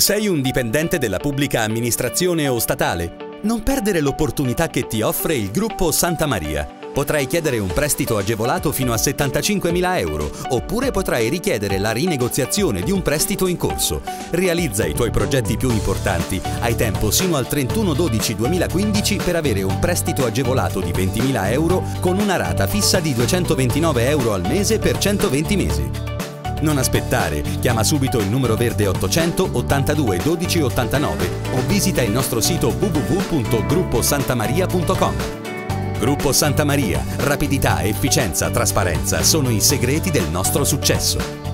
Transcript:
Sei un dipendente della pubblica amministrazione o statale? Non perdere l'opportunità che ti offre il gruppo Santa Maria. Potrai chiedere un prestito agevolato fino a 75.000 euro, oppure potrai richiedere la rinegoziazione di un prestito in corso. Realizza i tuoi progetti più importanti. Hai tempo sino al 31-12-2015 per avere un prestito agevolato di 20.000 euro con una rata fissa di 229 euro al mese per 120 mesi. Non aspettare, chiama subito il numero verde 800 82 12 89 o visita il nostro sito www.grupposantamaria.com. Gruppo Santa Maria, rapidità, efficienza, trasparenza sono i segreti del nostro successo.